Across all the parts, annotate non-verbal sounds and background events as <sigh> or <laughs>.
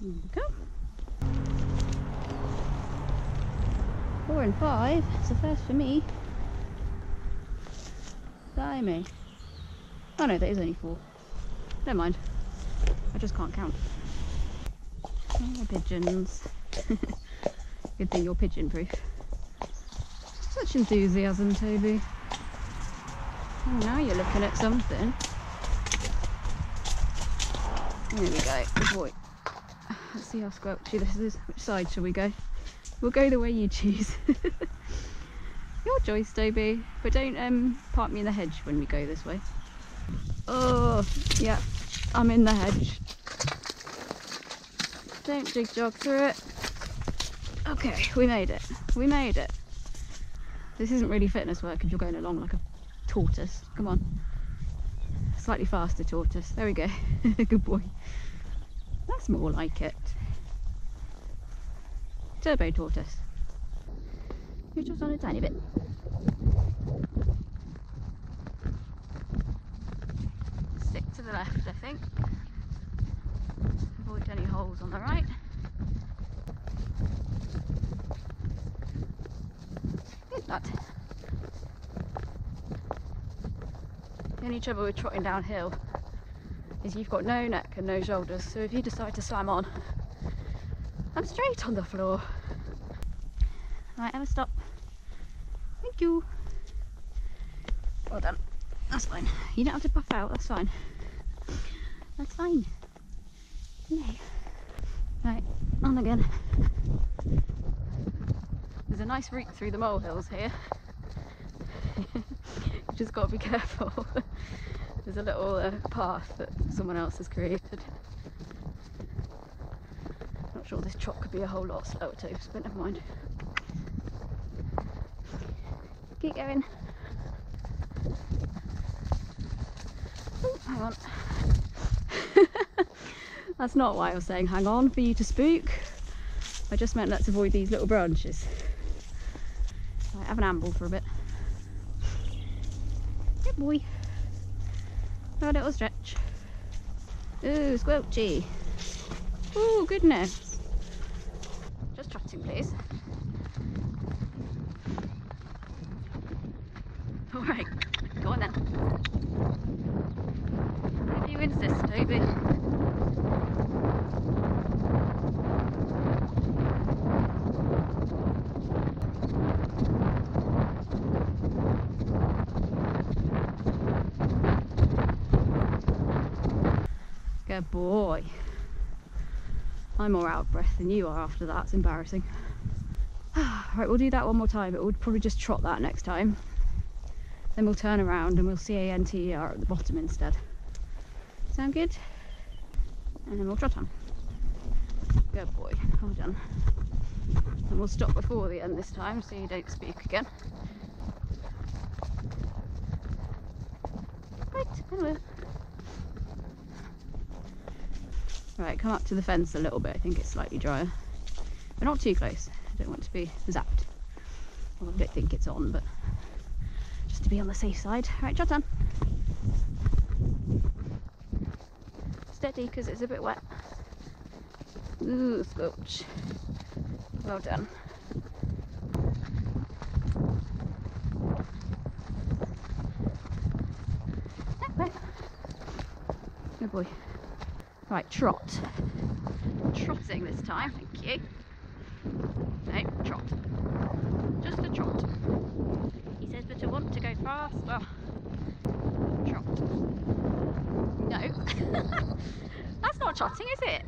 Go. Four and five. It's the first for me. Blimey. Oh no, that is only four. Never mind. I just can't count. Oh, pigeons. <laughs> Good thing you're pigeon proof. Such enthusiasm, Toby. Oh, now you're looking at something. There we go. Boy. Let's see how squelchy this is. Which side shall we go? We'll go the way you choose. <laughs> Your choice, Toby. But don't um, park me in the hedge when we go this way. Oh, yeah. I'm in the hedge. Don't jig jog through it. Okay, we made it. We made it. This isn't really fitness work if you're going along like a tortoise. Come on. Slightly faster tortoise. There we go. <laughs> Good boy. That's more like it. Turbo tortoise. You're just on a tiny bit. Stick to the left, I think. Avoid any holes on the right. Good lad. The only trouble with trotting downhill is you've got no neck and no shoulders, so if you decide to slam on, I'm straight on the floor. Right, Emma, stop. Thank you. Well done. That's fine. You don't have to puff out, that's fine. That's fine. Yay. Right, on again. There's a nice route through the molehills here. <laughs> you just got to be careful. <laughs> There's a little uh, path that someone else has created. Not sure this trot could be a whole lot slower too, but never mind. Keep going. Ooh, hang on. <laughs> That's not why I was saying hang on for you to spook. I just meant let's avoid these little branches. Right, have an amble for a bit. Good boy. A little stretch. Ooh, squelchy. Oh goodness. Just trotting please. Alright, go on then. If you insist, Toby. Boy. I'm more out of breath than you are after that. It's embarrassing. <sighs> right, we'll do that one more time, but we'll probably just trot that next time. Then we'll turn around and we'll see A-N-T-E-R at the bottom instead. Sound good? And then we'll trot on. Good boy. Well done. And we'll stop before the end this time so you don't speak again. Right, hello. Right, come up to the fence a little bit. I think it's slightly drier. But not too close. I don't want to be zapped. Well, I don't think it's on, but just to be on the safe side. Right, jot on. Steady, because it's a bit wet. Ooh, squelch. Well done. Good boy. Right, trot. Trotting this time, thank you. No, trot. Just a trot. He says, but I want to go faster. Trot. No. <laughs> That's not trotting, is it?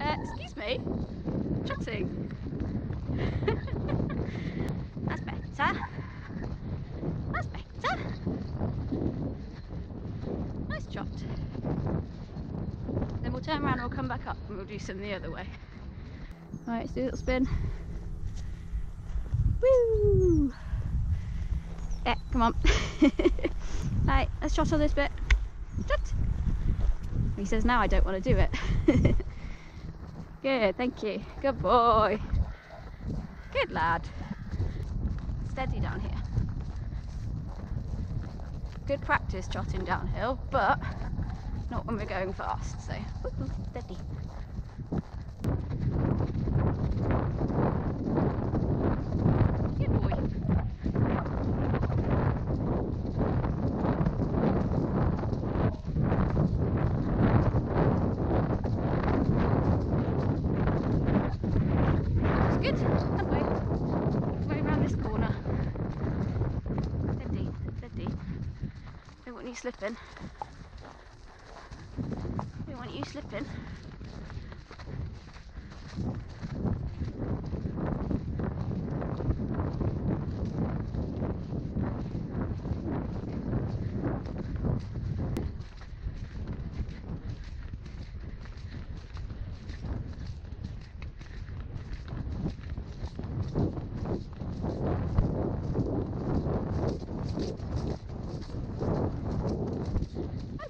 Uh, excuse me? Trotting. That's better. That's better. Nice trot. And we'll come back up and we'll do some the other way. Right, let's do a little spin. Woo! Yeah, come on. <laughs> right, let's trot on this bit. Trot! He says now I don't want to do it. <laughs> Good, thank you. Good boy. Good lad. Steady down here. Good practice trotting downhill, but Not when we're going fast, so. Steady. Boy. It's good. That way. Way around this corner. Steady, steady. Don't want you slipping. Don't want you slipping.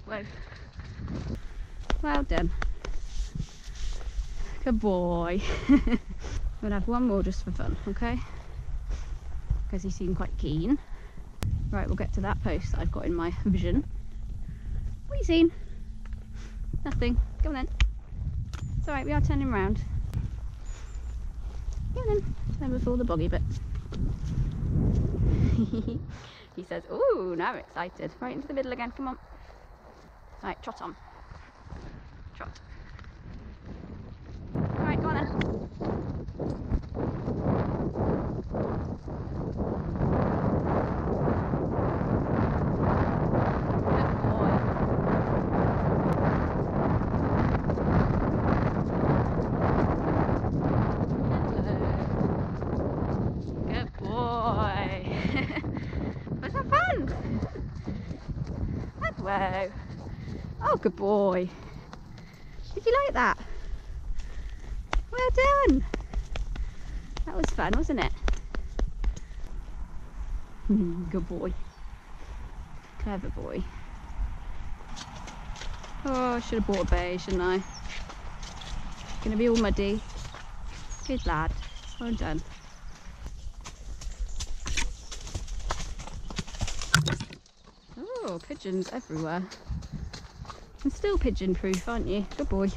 Whoa. Well done. Good boy. <laughs> we'll have one more just for fun, okay? Because he seemed quite keen. Right, we'll get to that post that I've got in my vision. What are you seeing? Nothing. Come on then. It's alright, we are turning round. On then. Then before the boggy bit. <laughs> he says, Ooh, now I'm excited. Right into the middle again, come on. Right, trot on. Trot. Right, go on then. Good boy. Good boy. <laughs> Fun? Oh, good boy. Did you like that? Well done. That was fun, wasn't it? Hmm, good boy. Clever boy. Oh, I should have bought a bay, shouldn't I? Gonna be all muddy. Good lad. Well done. Oh, pigeons everywhere. And still pigeon proof, aren't you? Good boy.